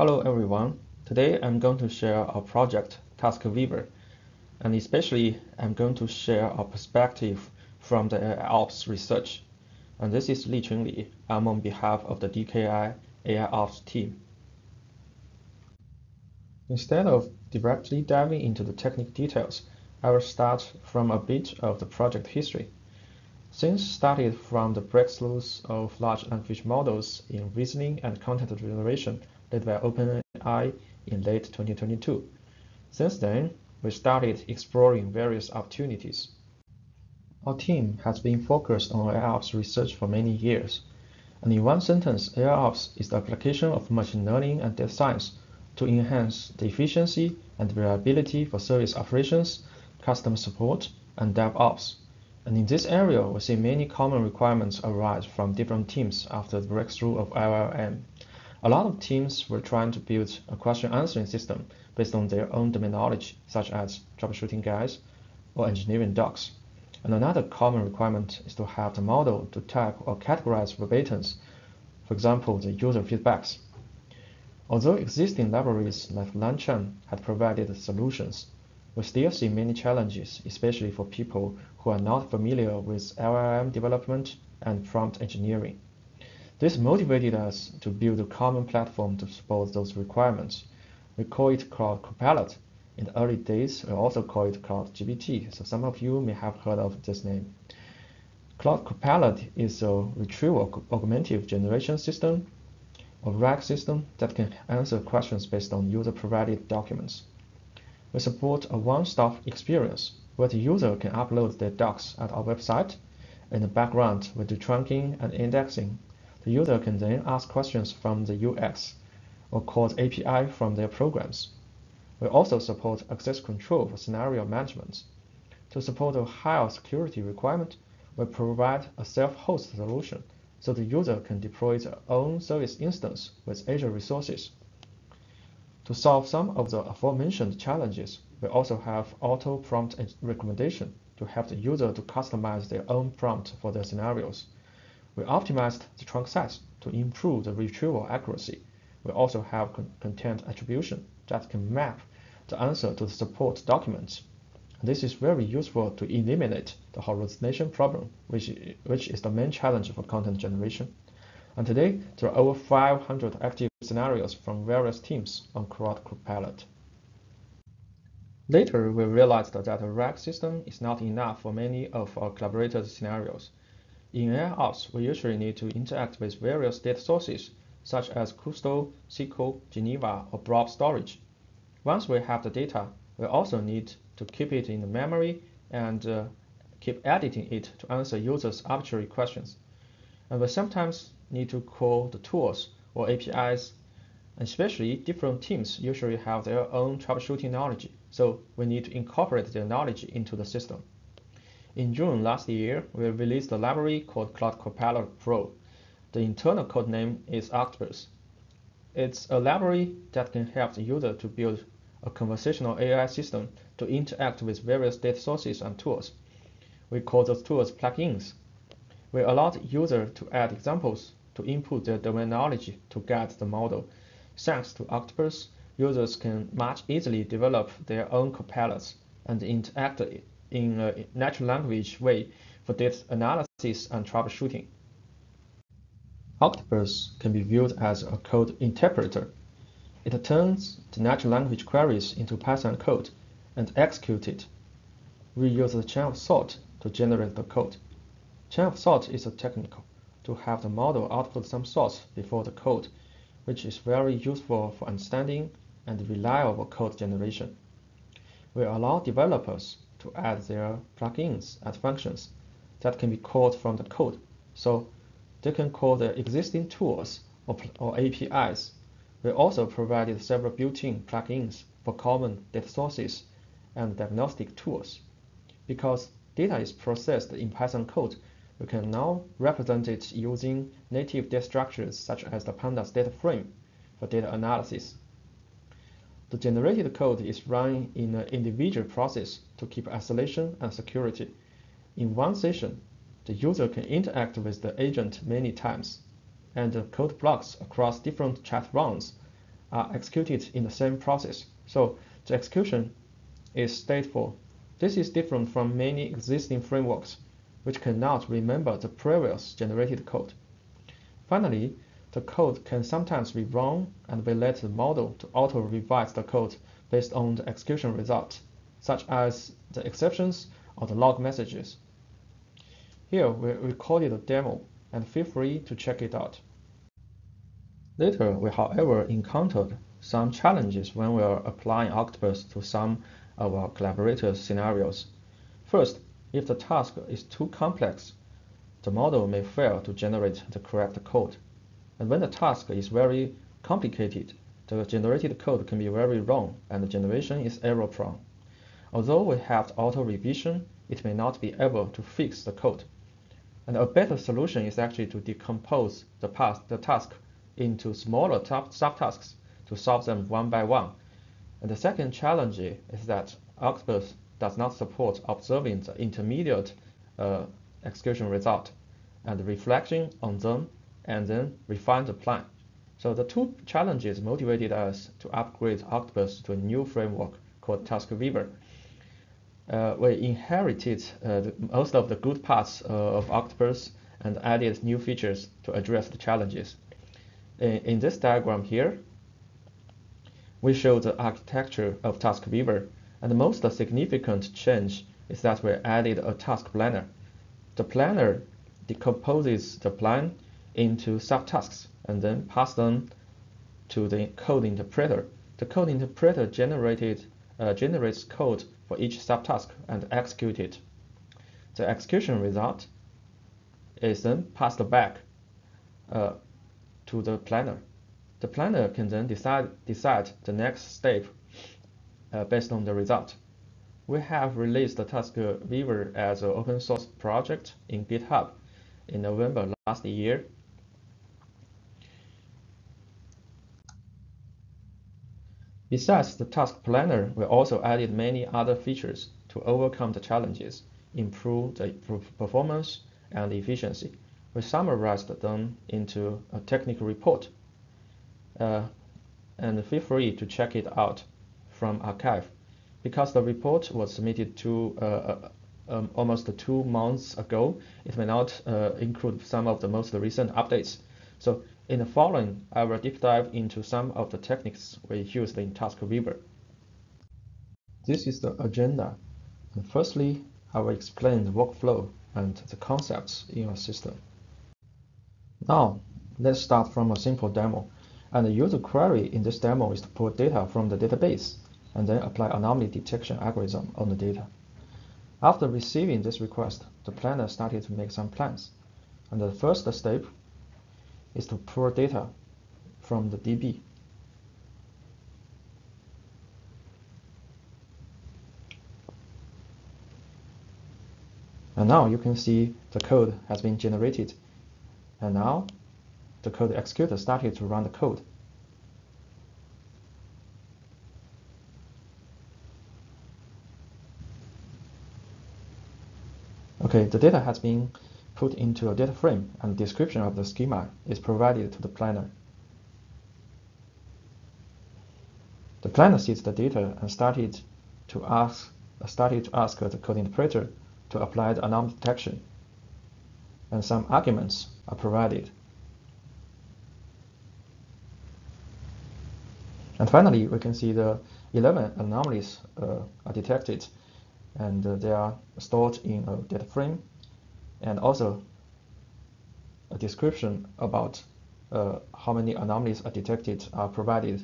Hello everyone. Today I'm going to share our project TaskWeaver, and especially I'm going to share our perspective from the AIOps research. And this is Liqun Li. I'm on behalf of the DKI AIOps team. Instead of directly diving into the technical details, I will start from a bit of the project history. Since started from the breakthroughs of large language models in reasoning and content generation led by OpenAI in late 2022. Since then, we started exploring various opportunities. Our team has been focused on AIOps research for many years. And in one sentence, AIOps is the application of machine learning and data science to enhance the efficiency and reliability for service operations, customer support, and DevOps. And in this area, we see many common requirements arise from different teams after the breakthrough of LLM. A lot of teams were trying to build a question answering system based on their own domain knowledge, such as troubleshooting guides or engineering docs. And another common requirement is to have the model to tag or categorize verbatims, for example, the user feedbacks. Although existing libraries like LangChain had provided solutions, we still see many challenges, especially for people who are not familiar with LLM development and prompt engineering. This motivated us to build a common platform to support those requirements. We call it Cloud Copilot. In the early days, we also call it Cloud GPT, so some of you may have heard of this name. Cloud Copilot is a retrieval augmented generation system, a RAG system that can answer questions based on user-provided documents. We support a one-stop experience where the user can upload their docs at our website. In the background, we do chunking and indexing the user can then ask questions from the UX or call the API from their programs. We also support access control for scenario management. To support a higher security requirement, we provide a self-host solution so the user can deploy their own service instance with Azure resources. To solve some of the aforementioned challenges, we also have auto prompt recommendation to help the user to customize their own prompt for their scenarios. We optimized the chunk size to improve the retrieval accuracy. We also have con content attribution that can map the answer to the support documents. This is very useful to eliminate the hallucination problem, which, which is the main challenge for content generation. And today, there are over 500 active scenarios from various teams on Copilot. Later, we realized that a RAG system is not enough for many of our collaborators' scenarios. In AIOps, we usually need to interact with various data sources, such as Kusto, SQL, Geneva, or Blob storage. Once we have the data, we also need to keep it in the memory and uh, keep editing it to answer users' arbitrary questions. And we sometimes need to call the tools or APIs, especially different teams usually have their own troubleshooting knowledge, so we need to incorporate their knowledge into the system. In June last year, we released a library called Cloud Copilot Pro. The internal code name is Octopus. It's a library that can help the user to build a conversational AI system to interact with various data sources and tools. We call those tools plugins. We allow the user to add examples to input their domain knowledge to guide the model. Thanks to Octopus, users can much easily develop their own copilots and interact in a natural language way for data analysis and troubleshooting. Octopus can be viewed as a code interpreter. It turns the natural language queries into Python code and executes it. We use the chain of thought to generate the code. Chain of thought is a technique to have the model output some thoughts before the code, which is very useful for understanding and reliable code generation. We allow developers to add their plugins and functions that can be called from the code. So they can call the existing tools or, or APIs. We also provided several built-in plugins for common data sources and diagnostic tools. Because data is processed in Python code, we can now represent it using native data structures such as the pandas data frame for data analysis. The generated code is run in an individual process to keep isolation and security. In one session, the user can interact with the agent many times, and the code blocks across different chat rounds are executed in the same process. So the execution is stateful. This is different from many existing frameworks, which cannot remember the previous generated code. Finally, the code can sometimes be wrong and we let the model to auto-revise the code based on the execution result, such as the exceptions or the log messages. Here we recorded a demo and feel free to check it out. Later, we however encountered some challenges when we are applying Octopus to some of our collaborators' scenarios. First, if the task is too complex, the model may fail to generate the correct code. And when the task is very complicated, the generated code can be very wrong and the generation is error prone. Although we have auto revision, it may not be able to fix the code. And a better solution is actually to decompose the, the task into smaller subtasks to solve them one by one. And the second challenge is that Octopus does not support observing the intermediate uh, execution result and reflecting on them and then refine the plan. So the two challenges motivated us to upgrade Octopus to a new framework called TaskWeaver. Uh, we inherited uh, the, most of the good parts uh, of Octopus and added new features to address the challenges. In, in this diagram here, we show the architecture of TaskWeaver, and the most significant change is that we added a task planner. The planner decomposes the plan into subtasks and then pass them to the code interpreter. The code interpreter generated, uh, generates code for each subtask and execute it. The execution result is then passed back uh, to the planner. The planner can then decide, decide the next step uh, based on the result. We have released the TaskWeaver as an open source project in GitHub in November last year Besides the task planner, we also added many other features to overcome the challenges, improve the performance and efficiency. We summarized them into a technical report. Uh, and feel free to check it out from arXiv Because the report was submitted to uh, uh, um, almost two months ago, it may not uh, include some of the most recent updates. So in the following, I will deep dive into some of the techniques we used in TaskWeaver. This is the agenda. And firstly, I will explain the workflow and the concepts in our system. Now, let's start from a simple demo. And the user query in this demo is to pull data from the database and then apply anomaly detection algorithm on the data. After receiving this request, the planner started to make some plans. And the first step is to pull data from the DB. And now you can see the code has been generated. And now the code executor started to run the code. Okay, the data has been put into a data frame and description of the schema is provided to the planner. The planner sees the data and started to ask started to ask the code interpreter to apply the anomaly detection. And some arguments are provided. And finally, we can see the 11 anomalies uh, are detected and uh, they are stored in a data frame and also a description about uh, how many anomalies are detected are provided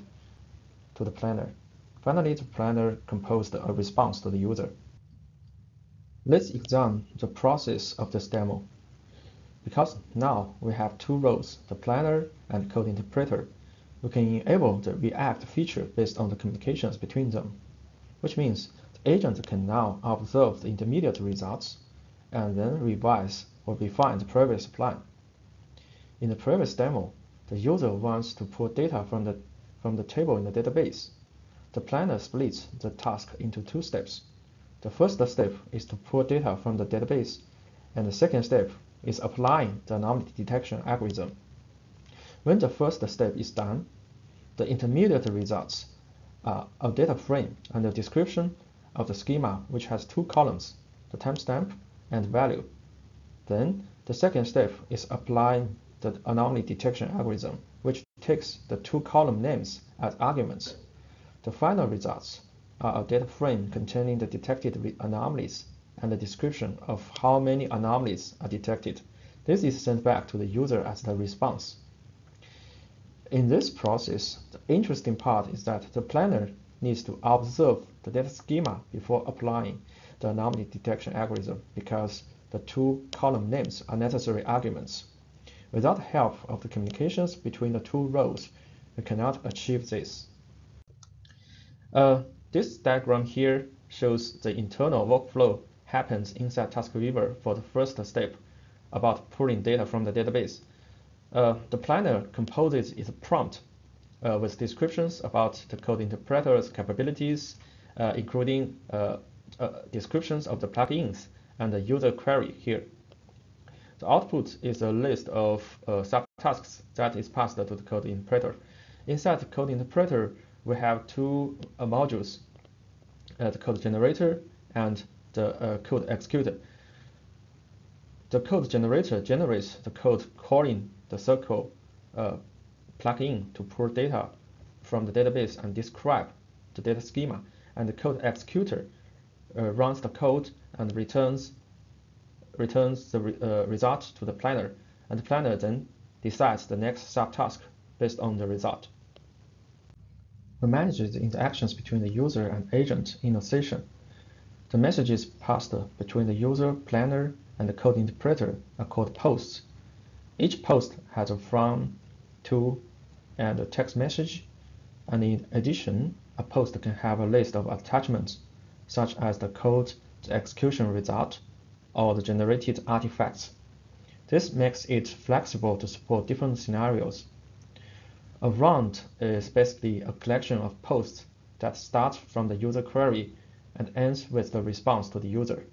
to the planner. Finally, the planner composed a response to the user. Let's examine the process of this demo. Because now we have two roles, the planner and code interpreter, we can enable the ReAct feature based on the communications between them, which means the agent can now observe the intermediate results and then revise or refine the previous plan. In the previous demo, the user wants to pull data from the, from the table in the database. The planner splits the task into two steps. The first step is to pull data from the database, and the second step is applying the anomaly detection algorithm. When the first step is done, The intermediate results are a data frame and a description of the schema which has two columns, the timestamp and value. Then the second step is applying the anomaly detection algorithm, which takes the two column names as arguments. The final results are a data frame containing the detected anomalies and the description of how many anomalies are detected. This is sent back to the user as the response. In this process, the interesting part is that the planner needs to observe the data schema before applying the anomaly detection algorithm because the two column names are necessary arguments. Without help of the communications between the two rows, we cannot achieve this. Uh, this diagram here shows the internal workflow happens inside TaskWeaver for the first step about pulling data from the database. Uh, the planner composes its prompt uh, with descriptions about the code interpreter's capabilities, uh, including uh, uh, descriptions of the plugins and the user query here. The output is a list of uh, subtasks that is passed to the code interpreter. Inside the code interpreter, we have two modules, the code generator and the code executor. The code generator generates the code calling the SQL uh, plugin to pull data from the database and describe the data schema. And the code executor uh, runs the code and returns returns the re uh, result to the planner. And the planner then decides the next subtask based on the result. We manage the interactions between the user and agent in a session. The messages passed between the user, planner, and the code interpreter are called posts. Each post has a from, to, and a text message, and in addition, a post can have a list of attachments, such as the code, the execution result, or the generated artifacts. This makes it flexible to support different scenarios. A round is basically a collection of posts that starts from the user query and ends with the response to the user.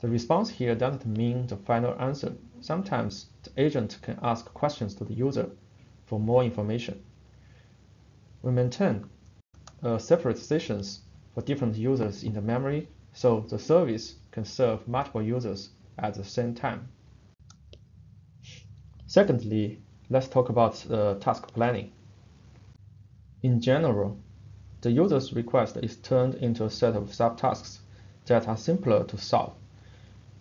The response here doesn't mean the final answer. Sometimes the agent can ask questions to the user for more information. We maintain uh, separate sessions for different users in the memory so the service can serve multiple users at the same time. Secondly, let's talk about uh, task planning. In general, the user's request is turned into a set of subtasks that are simpler to solve.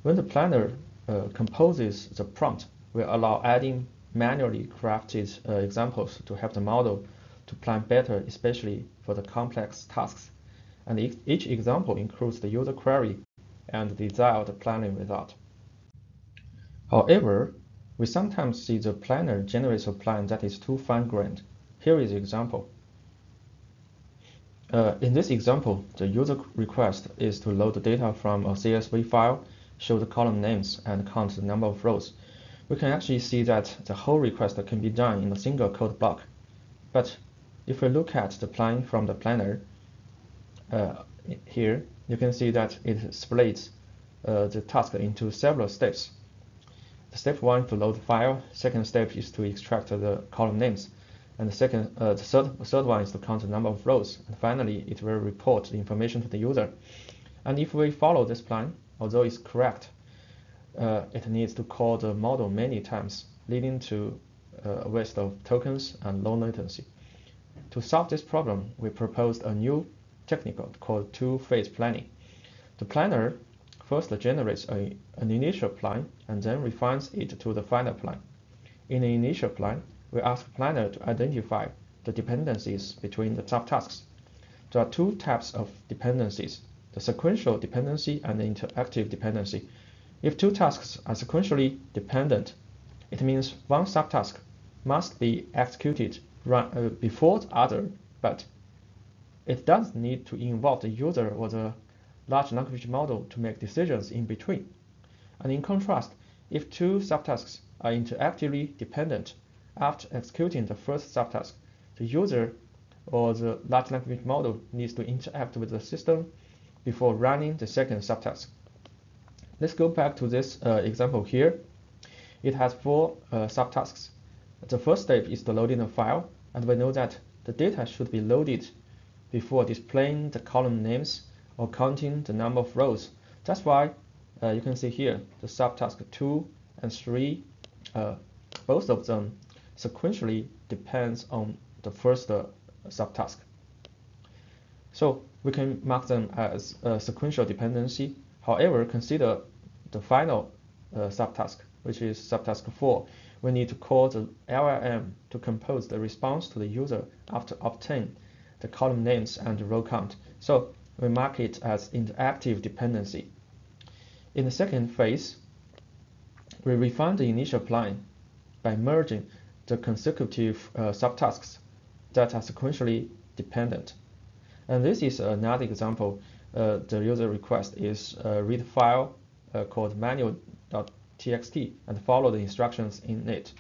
When the planner uh, composes the prompt, we allow adding manually crafted uh, examples to help the model to plan better, especially for the complex tasks. And each, example includes the user query and the desired planning result. However, we sometimes see the planner generates a plan that is too fine-grained. Here is the example. Uh, in this example, the user request is to load the data from a CSV file show the column names and count the number of rows, we can actually see that the whole request can be done in a single code block. But if we look at the plan from the planner, uh, here, you can see that it splits uh, the task into several steps. Step one to load the file, second step is to extract the column names, and the second, uh, the third, third one is to count the number of rows, and finally it will report the information to the user. And if we follow this plan, although it's correct, uh, it needs to call the model many times, leading to uh, a waste of tokens and low latency. To solve this problem, we proposed a new technique called two-phase planning. The planner first generates a, an initial plan and then refines it to the final plan. In the initial plan, we ask the planner to identify the dependencies between the subtasks. There are two types of dependencies, the sequential dependency and the interactive dependency. If two tasks are sequentially dependent, it means one subtask must be executed uh, before the other, but it doesn't need to involve the user or the large language model to make decisions in between. And in contrast, if two subtasks are interactively dependent, after executing the first subtask, the user or the large language model needs to interact with the system before running the second subtask. Let's go back to this uh, example here. It has four uh, subtasks. The first step is the loading the file, and we know that the data should be loaded before displaying the column names or counting the number of rows. That's why uh, you can see here the subtask 2 and 3, uh, both of them sequentially depends on the first uh, subtask. So we can mark them as a sequential dependency. However, consider the final uh, subtask, which is subtask 4. We need to call the LLM to compose the response to the user after obtain the column names and the row count. So we mark it as interactive dependency. In the second phase, we refine the initial plan by merging the consecutive uh, subtasks that are sequentially dependent. And this is another example. Uh, the user request is a read file uh, called manual.txt and follow the instructions in it.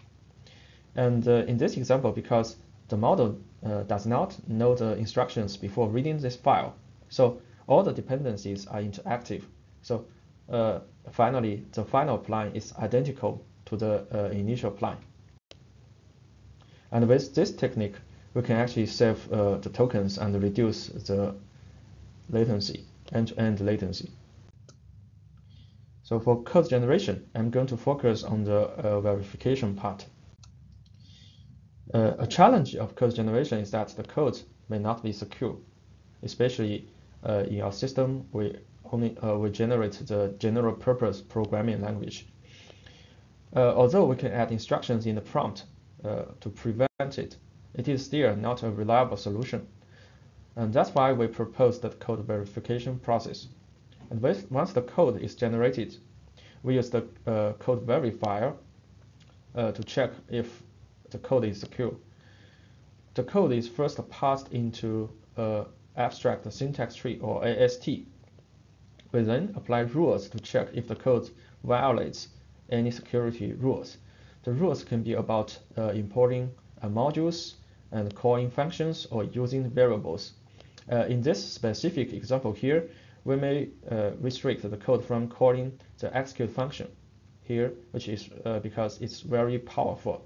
And uh, in this example, because the model uh, does not know the instructions before reading this file, so all the dependencies are interactive. So uh, finally, the final plan is identical to the uh, initial plan. And with this technique, we can actually save uh, the tokens and reduce the latency, end-to-end -end latency. So for code generation, I'm going to focus on the uh, verification part. Uh, a challenge of code generation is that the code may not be secure, especially uh, in our system, we only uh, we generate the general purpose programming language. Uh, although we can add instructions in the prompt uh, to prevent it, it is still not a reliable solution. And that's why we propose the code verification process. And with, once the code is generated, we use the uh, code verifier to check if the code is secure. The code is first passed into a abstract syntax tree or AST. We then apply rules to check if the code violates any security rules. The rules can be about uh, importing uh, modules and calling functions or using variables. Uh, in this specific example here, we may uh, restrict the code from calling the execute function here, which is uh, because it's very powerful.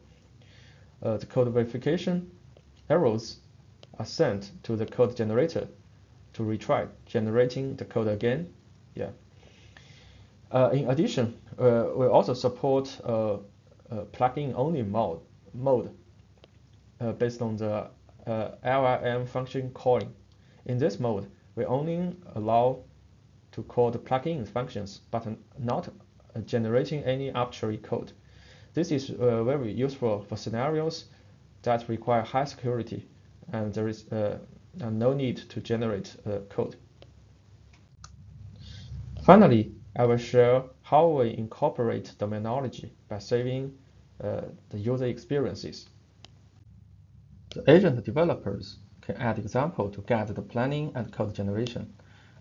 Uh, the code verification errors are sent to the code generator to retry generating the code again. Yeah. Uh, in addition, uh, we also support uh, plugin only mode mode uh, based on the uh, LLM function calling. In this mode, we only allow to call the plugin functions, but not uh, generating any arbitrary code. This is very useful for scenarios that require high security and there is uh, no need to generate uh, code. Finally, I will share how we incorporate domain by saving uh, the user experiences. The agent developers can add example to guide the planning and code generation.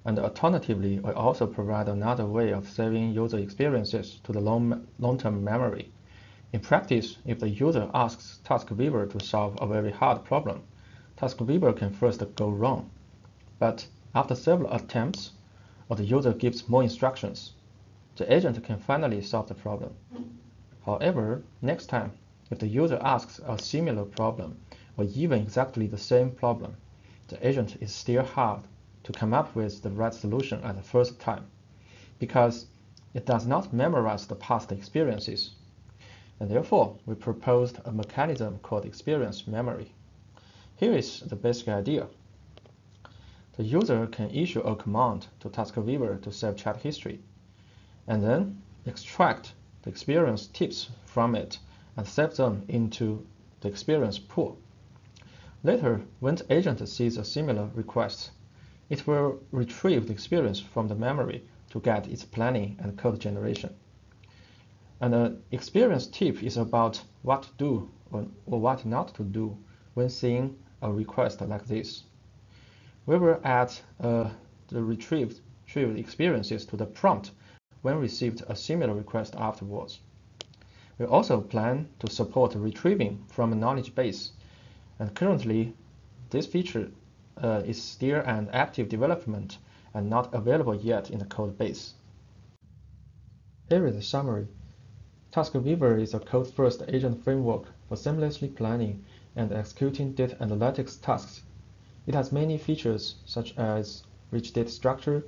And alternatively, we also provide another way of saving user experiences to the long-term long memory. In practice, if the user asks TaskWeaver to solve a very hard problem, TaskWeaver can first go wrong. But after several attempts, or the user gives more instructions, the agent can finally solve the problem. However, next time, if the user asks a similar problem, or even exactly the same problem, the agent is still hard to come up with the right solution at the first time, because it does not memorize the past experiences. And therefore, we proposed a mechanism called experience memory. Here is the basic idea. The user can issue a command to TaskWeaver to save chat history, and then extract the experience tips from it and save them into the experience pool. Later, when the agent sees a similar request, it will retrieve the experience from the memory to get its planning and code generation. And an experience tip is about what to do or, what not to do when seeing a request like this. We will add uh, the retrieved, retrieved experiences to the prompt when received a similar request afterwards. We also plan to support retrieving from a knowledge base, and currently this feature uh, is still an active development and not available yet in the code base. Here is a summary. TaskWeaver is a code-first agent framework for seamlessly planning and executing data analytics tasks. It has many features such as rich data structure,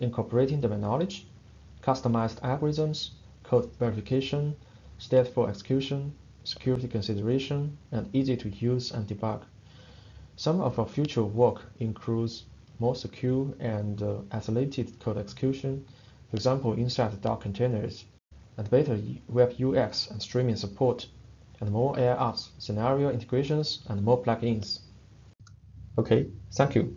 incorporating domain knowledge, customized algorithms, code verification, stateful execution, security consideration, and easy to use and debug. Some of our future work includes more secure and uh, isolated code execution, for example inside Docker containers, and better web UX and streaming support, and more AIOps, scenario integrations and more plugins. Okay, thank you.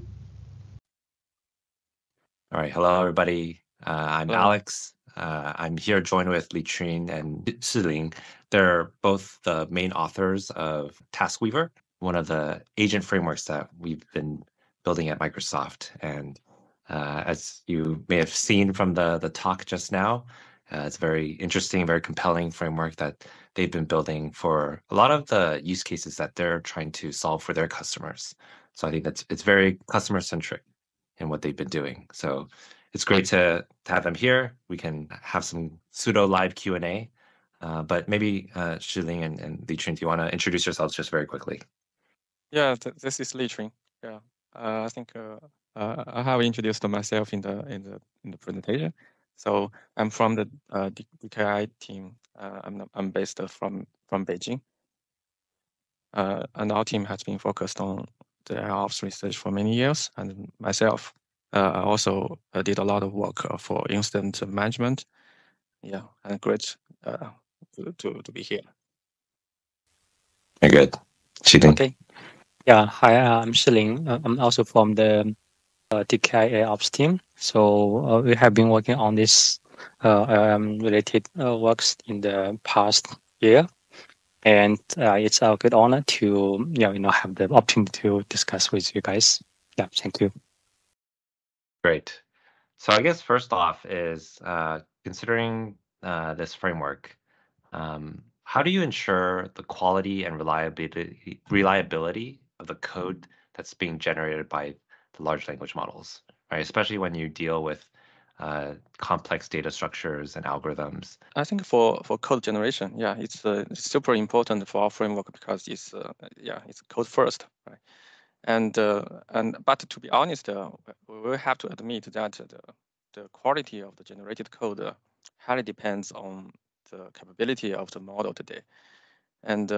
All right, hello everybody. Uh, I'm hello. Alex. Uh, I'm here joined with Liqun and Shilin. They're both the main authors of TaskWeaver, one of the agent frameworks that we've been building at Microsoft. And uh, as you may have seen from the, the talk just now, uh, it's a very interesting, very compelling framework that they've been building for a lot of the use cases that they're trying to solve for their customers. So I think that's it's very customer centric in what they've been doing. So it's great to, to have them here. We can have some pseudo live Q and A. Uh, but maybe uh, Shilin and, and Liqun, do you want to introduce yourselves just very quickly? Yeah, th this is Li. Yeah, uh, I think uh, uh, I have introduced myself in the in the in the presentation. So I'm from the uh, DKI team. Uh, I'm I'm based from from Beijing. Uh, and our team has been focused on the AIOps research for many years. And myself, uh, I also uh, did a lot of work uh, for incident management. Yeah, and great uh, to, to, to be here. Very good. Shilin. Okay. Yeah, hi, I'm Shilin. I'm also from the uh, DKI Ops team. So uh, we have been working on this uh, um, related uh, works in the past year, and uh, it's our good honor to you know have the opportunity to discuss with you guys. Yeah, thank you. Great. So I guess first off is uh, considering this framework. Um, how do you ensure the quality and reliability reliability of the code that's being generated by the large language models, right? Especially when you deal with uh, complex data structures and algorithms. I think for, for code generation, yeah, it's, uh, super important for our framework because it's uh, yeah it's code first, right? And uh, and but to be honest, uh, we have to admit that the the quality of the generated code uh, highly depends on the capability of the model today, and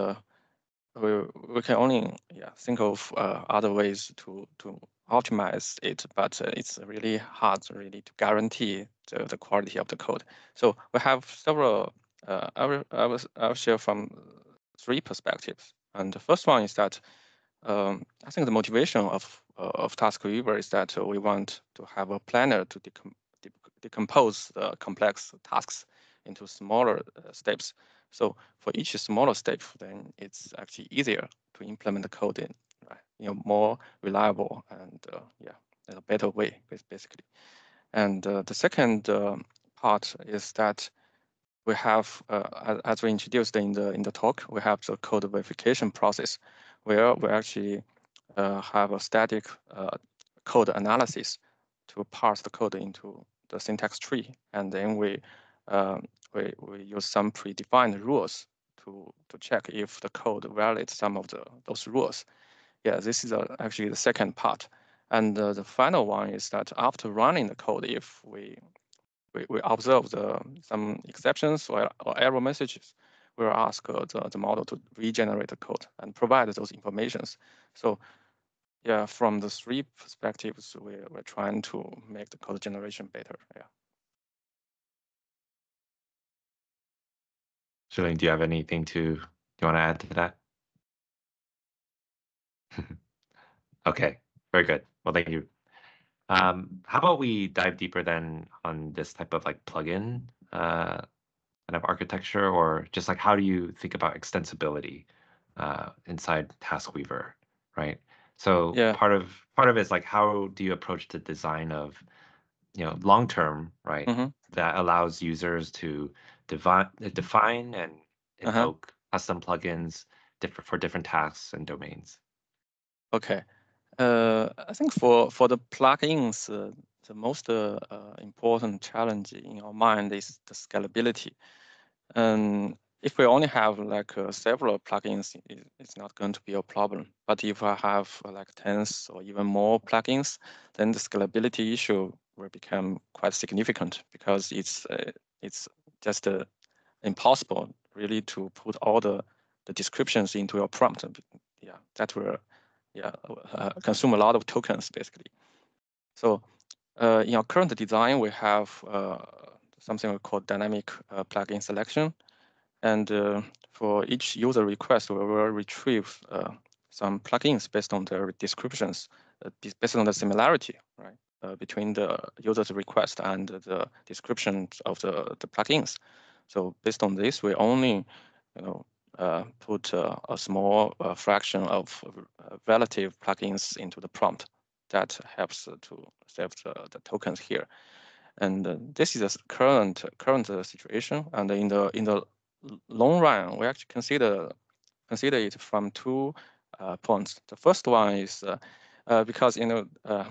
we we can only yeah think of other ways to to optimize it, but uh, it's really hard really to guarantee the, the quality of the code. So we have several, uh, I, will, I, will, I will share from three perspectives. And the first one is that um, I think the motivation of, uh, of TaskWeaver is that we want to have a planner to decom de decompose the complex tasks into smaller uh, steps. So for each smaller step, then it's actually easier to implement the code in you know more reliable and uh, yeah a better way basically. And uh, the second uh, part is that we have uh, as we introduced in the in the talk we have the code verification process where we actually uh, have a static uh, code analysis to parse the code into the syntax tree. And then we um, we, we use some predefined rules to to check if the code violates some of the those rules yeah, this is uh, actually the second part. And uh, the final one is that after running the code, if we we, we observe the, some exceptions or, or error messages, we'll ask uh, the, the model to regenerate the code and provide those informations. So yeah, from the three perspectives, we're, we're trying to make the code generation better. Yeah. Shilin, do you have anything to, do you want to add to that? Okay, very good. Well, thank you. Um, how about we dive deeper then on this type of like plugin uh, kind of architecture, or just like how do you think about extensibility uh, inside TaskWeaver, right? So Yeah. part of part of it is like how do you approach the design of you know long term, right? hmm That allows users to define define and Uh-huh. invoke custom plugins different for different tasks and domains. Okay. Uh, I think for for the plugins, uh, the most uh, uh, important challenge in our mind is the scalability. And if we only have like uh, several plugins, it, it's not going to be a problem. But if I have uh, like tens or even more plugins, then the scalability issue will become quite significant because it's it's just impossible really to put all the the descriptions into your prompt. Yeah, that will yeah uh, consume a lot of tokens basically. So uh, in our current design, we have something we call dynamic plugin selection and uh, for each user request, we will retrieve uh, some plugins based on their descriptions, uh, based on the similarity, right, uh, between the user's request and the descriptions of the, the plugins. So based on this, we only, you know, uh, put uh, a small fraction of relative plugins into the prompt. That helps to save the, the tokens here. And this is a current current situation. And in the in the long run, we actually consider consider it from two uh, points. The first one is uh, uh, because you know uh,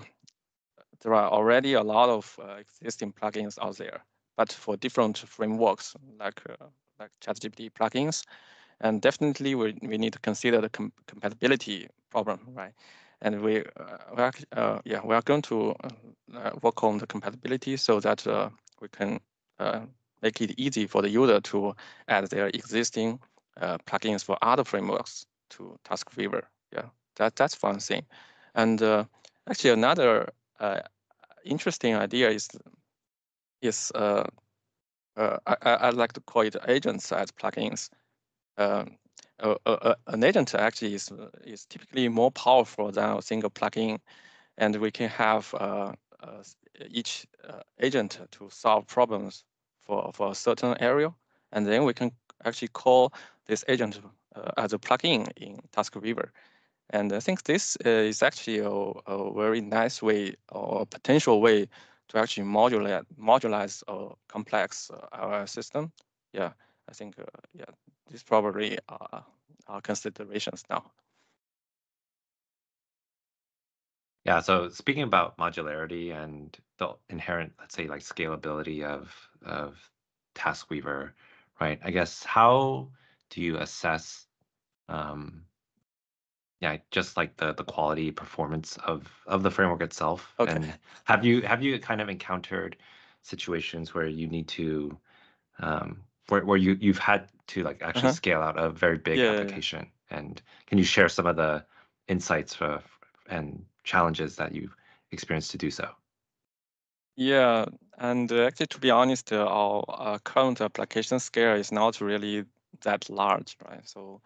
there are already a lot of uh, existing plugins out there, but for different frameworks like uh, like ChatGPT plugins, and definitely we, we need to consider the com compatibility problem, right? And we we are, yeah we are going to work on the compatibility so that we can make it easy for the user to add their existing uh, plugins for other frameworks to Task TaskWeaver. Yeah, that that's one thing. And uh, actually, another uh, interesting idea is is uh, uh, I, I like to call it agents as plugins. Um, an agent actually is is typically more powerful than a single plugin, and we can have uh, each agent to solve problems for, for a certain area. And then we can actually call this agent uh, as a plugin in TaskWeaver. And I think this uh, is actually a, a, very nice way or potential way to actually modulate, modularize a complex uh, system. Yeah, I think uh, yeah, these probably are, are considerations now. Yeah, so speaking about modularity and the inherent, let's say, like scalability of of TaskWeaver, right? I guess how do you assess, um, yeah, just like the the quality performance of of the framework itself? Okay. And have you have you kind of encountered situations where you need to, um, where where you you've had to like actually Uh-huh. scale out a very big Yeah, yeah, yeah. application? And can you share some of the insights for, and challenges that you've experienced to do so? Yeah, and uh, actually, to be honest, uh, our, our current application scale is not really that large, right? So,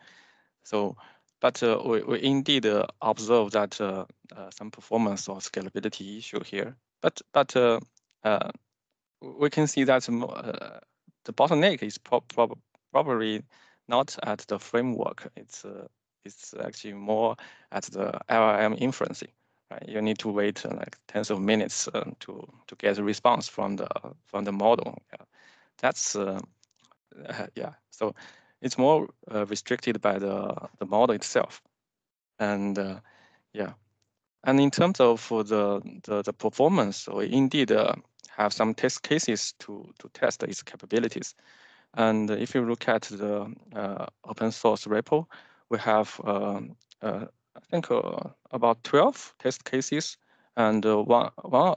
so, but uh, we, we indeed uh, observe that uh, uh, some performance or scalability issue here. But but uh, uh, we can see that uh, the bottleneck is pro- prob- probably not at the framework. It's uh, it's actually more at the LLM inferencing right? You need to wait uh, like tens of minutes uh, to to get a response from the from the model. Yeah. That's uh, yeah. So it's more uh, restricted by the the model itself, and uh, yeah. And in terms of the the, the performance, we indeed uh, have some test cases to to test its capabilities. And if you look at the open source repo, we have um, I think uh, about 12 test cases, and uh, one, one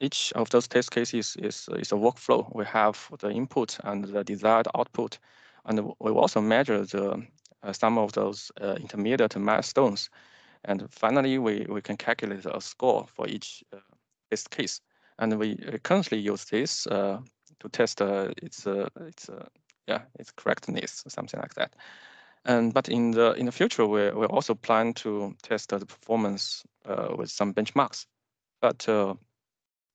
each of those test cases is, is a workflow. We have the input and the desired output, and we also measure the uh, some of those uh, intermediate milestones. And finally, we, we can calculate a score for each uh, test case. And we currently use this uh, to test its its yeah its correctness, something like that. And but in the in the future, we we also plan to test the performance uh, with some benchmarks. But uh,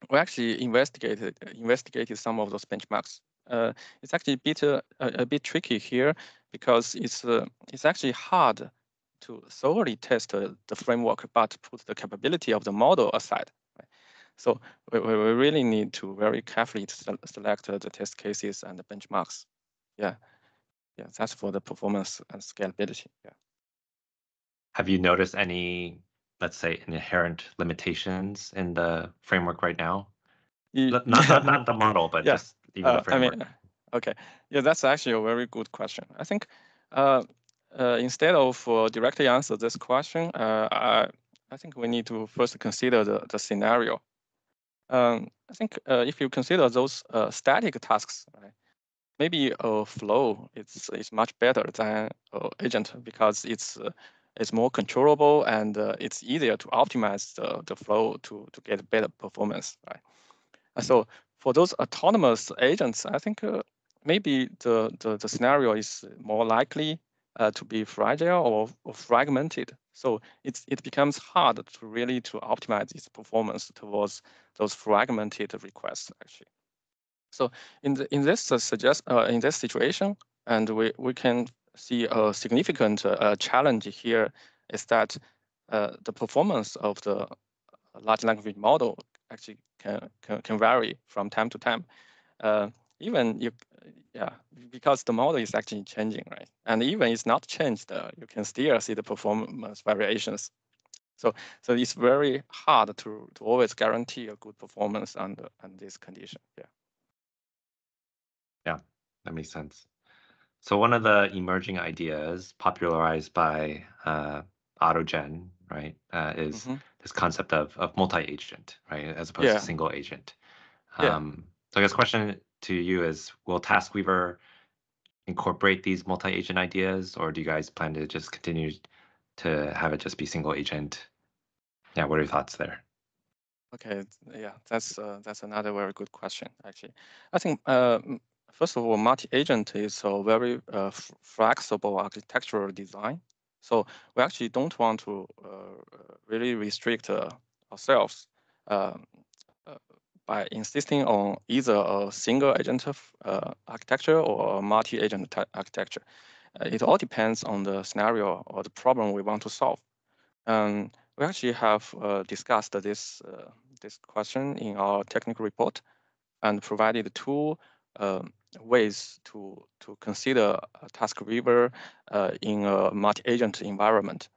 we actually investigated investigated some of those benchmarks. Uh, it's actually a bit uh, a, bit tricky here because it's uh, it's actually hard to thoroughly test the framework, but put the capability of the model aside. So we, we really need to very carefully select the test cases and the benchmarks. Yeah yeah, that's for the performance and scalability. Yeah. Have you noticed any, let's say, inherent limitations in the framework right now? You, not, not, not the model, but yeah. just even uh, the framework. I mean, Okay, yeah, that's actually a very good question. I think uh, uh, instead of uh, directly answer this question, uh, I, I think we need to first consider the, the scenario. Um, I think uh, if you consider those uh, static tasks, right, maybe a flow is, is much better than an agent because it's it's more controllable and it's easier to optimize the, the flow to, to get better performance, right? So for those autonomous agents, I think maybe the, the, the scenario is more likely uh, to be fragile or, or, fragmented. So it's, it becomes hard to really to optimize its performance towards those fragmented requests actually. So in the, in this uh, suggest uh, in this situation, and we, we can see a significant uh, challenge here is that uh, the performance of the large language model actually can, can, can vary from time to time. Even you, yeah, because the model is actually changing, right? And even it's not changed, uh, you can still see the performance variations. So, so it's very hard to, to always guarantee a good performance under, under this condition. Yeah. Yeah, that makes sense. So one of the emerging ideas popularized by uh, AutoGen, right, uh, is mm -hmm. this concept of, of multi-agent, right, as opposed yeah. to single agent. Um, yeah. So I guess question to you is will Taskweaver incorporate these multi-agent ideas or do you guys plan to just continue to have it just be single agent? Yeah, what are your thoughts there? Okay, yeah, that's uh, that's another very good question actually. I think uh, first of all, multi-agent is a very uh, flexible architectural design. So we actually don't want to uh, really restrict uh, ourselves um, by insisting on either a single agent uh, architecture or a multi-agent architecture. Uh, it all depends on the scenario or the problem we want to solve. Um, we actually have uh, discussed this uh, this question in our technical report and provided two um, ways to to consider Taskweaver uh, in a multi-agent environment.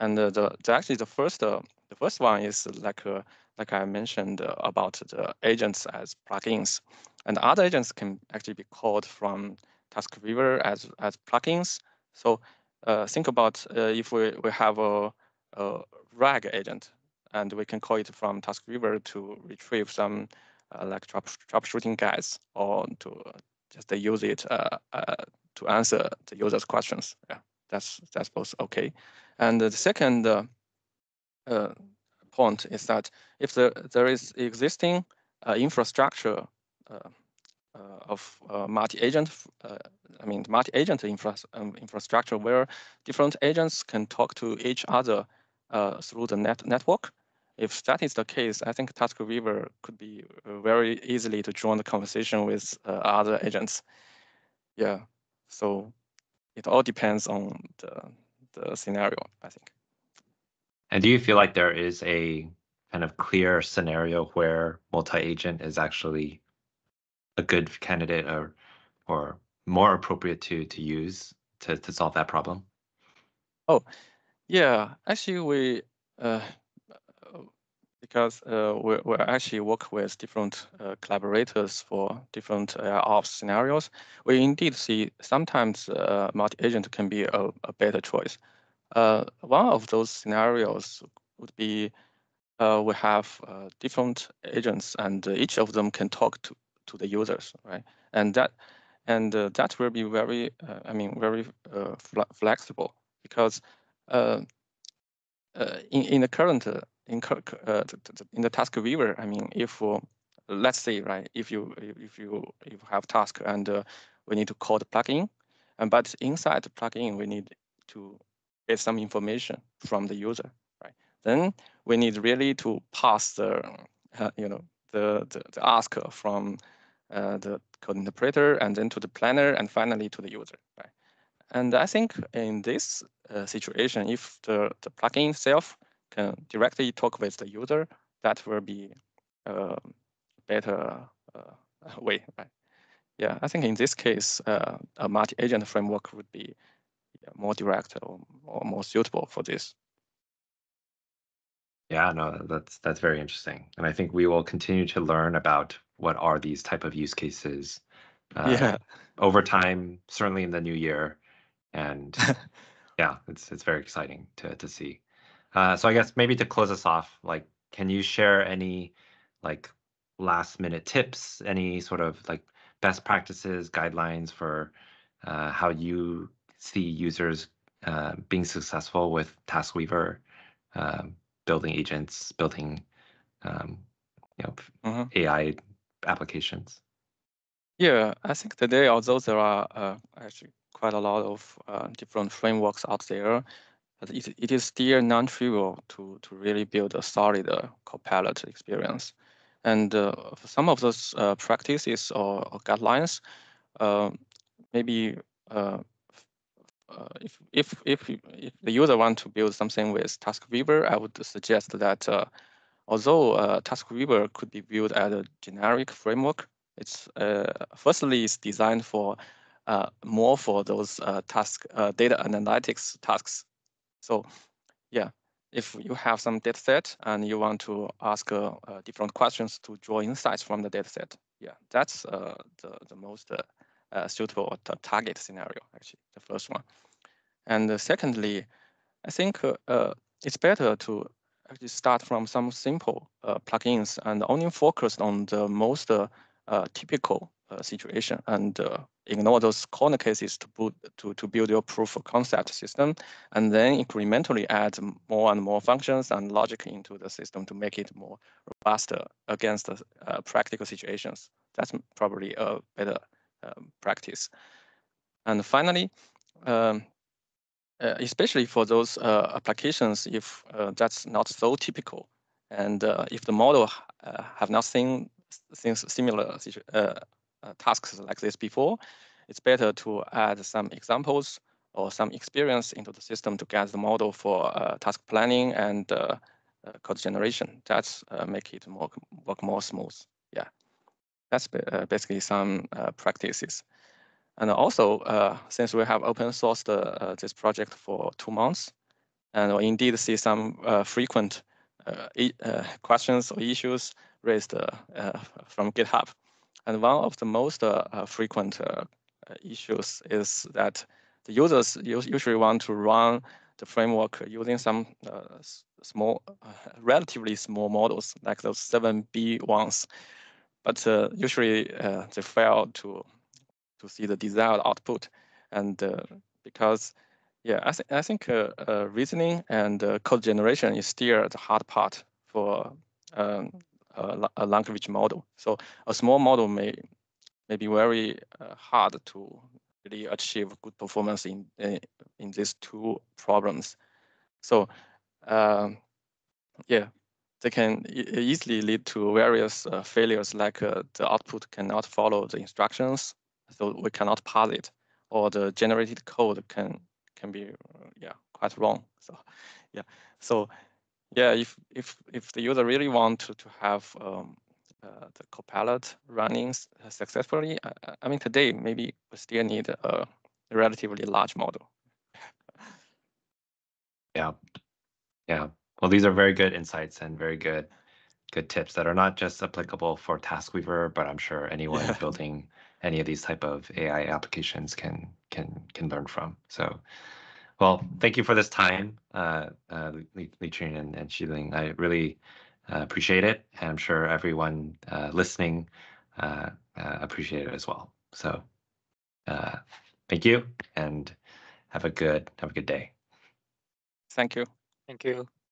And the, the actually the first uh, the first one is like a like I mentioned uh, about the agents as plugins. And other agents can actually be called from Taskweaver as, as plugins. So uh, think about uh, if we, we have a, a, RAG agent, and we can call it from Taskweaver to retrieve some uh, like troubleshooting guides or to just use it uh, uh, to answer the user's questions. Yeah, that's that's both okay. And the second point is that if there, there is existing uh, infrastructure uh, uh, of multi-agent, I mean multi-agent infra um, infrastructure where different agents can talk to each other through the net network, if that is the case, I think Taskweaver could be very easily to join the conversation with uh, other agents. Yeah, so it all depends on the, the scenario, I think. And do you feel like there is a kind of clear scenario where multi-agent is actually a good candidate or or more appropriate to to use to to solve that problem? Oh, yeah. Actually, we uh, because uh, we we actually work with different uh, collaborators for different uh, ops scenarios. We indeed see sometimes uh, multi-agent can be a, a better choice. Uh, one of those scenarios would be uh, we have uh, different agents and each of them can talk to, to the users, right? And that and uh, that will be very, uh, I mean, very uh, fl flexible because in, in the current in, in the TaskWeaver, I mean, if let's say, right, if you if you if you have task and we need to call the plugin, and but inside the plugin we need to get some information from the user, right? Then we need really to pass the, uh, you know, the, the, the ask from uh, the code interpreter and then to the planner and finally to the user, right? And I think in this uh, situation, if the, the plugin itself can directly talk with the user, that will be a better uh, way, right? Yeah, I think in this case, uh, a multi-agent framework would be more direct or, or more suitable for this. Yeah, no, that's that's very interesting, and I think we will continue to learn about what are these type of use cases uh, yeah. over time, certainly in the new year, and yeah, it's it's very exciting to to see. Uh, so I guess maybe to close us off, like, can you share any like last minute tips, any sort of like best practices, guidelines for uh, how you see users uh, being successful with TaskWeaver, um, building agents, building um, you know Mhm. AI applications. Yeah, I think today, although there are uh, actually quite a lot of uh, different frameworks out there, it, it is still non-trivial to, to really build a solid uh, Copilot experience. And uh, some of those uh, practices or, or guidelines, uh, maybe uh, uh, if, if, if, if the user want to build something with TaskWeaver, I would suggest that uh, although TaskWeaver could be viewed as a generic framework, it's firstly it's designed for more for those task data analytics tasks. So yeah, if you have some data set and you want to ask uh, uh, different questions to draw insights from the data set, yeah, that's uh, the, the most uh, uh, suitable target scenario, actually, the first one. And uh, secondly, I think it's better to actually start from some simple plugins and only focus on the most typical situation and uh, ignore those corner cases to, put, to, to build your proof of concept system and then incrementally add more and more functions and logic into the system to make it more robust uh, against uh, practical situations. That's probably a better um, practice. And finally, um, uh, especially for those uh, applications if uh, that's not so typical and uh, if the model uh, have not seen things similar uh, tasks like this before. It's better to add some examples or some experience into the system to get the model for uh, task planning and uh, uh, code generation. That's uh, make it more work more smooth. Yeah. That's basically some practices. And also, since we have open sourced this project for two months, and we indeed see some frequent questions or issues raised from GitHub. And one of the most uh, uh, frequent uh, issues is that the users usually want to run the framework using some small, relatively small models like those 7B ones. But usually they fail to to see the desired output. And uh, because, yeah, I, th- I think uh, uh, reasoning and code generation is still the hard part for um, a, language model. So a small model may may be very uh, hard to really achieve good performance in in, these two problems. So um, yeah, they can e- easily lead to various uh, failures, like uh, the output cannot follow the instructions, so we cannot parse it, or the generated code can can be uh, yeah quite wrong. So yeah, so yeah, if if if the user really want to to have um, uh, the Copilot running uh, successfully, I, I- I mean today maybe we still need a relatively large model. Yeah, yeah. Well, these are very good insights and very good good tips that are not just applicable for TaskWeaver, but I'm sure anyone Yeah. building any of these type of AI applications can can can learn from. So, well, thank you for this time, uh, uh, Li Liqun and, and Shilin. I really uh, appreciate it, and I'm sure everyone uh, listening uh, uh, appreciate it as well. So, uh, thank you, and have a good have a good day. Thank you. Thank you.